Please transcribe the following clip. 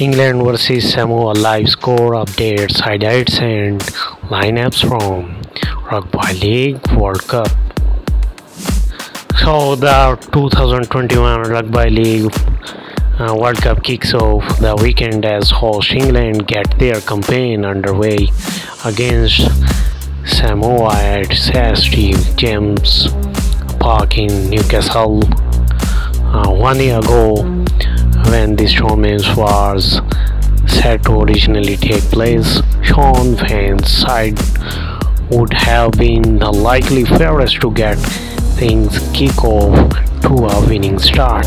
England vs Samoa live score updates, highlights and lineups from Rugby League World Cup. So the 2021 Rugby League uh, World Cup kicks off the weekend as host England get their campaign underway against Samoa at St James' Park in Newcastle. Uh, one year ago, when the tournament was set to originally take place, Shaun Wane's side would have been the likely favorites to get things kick off to a winning start.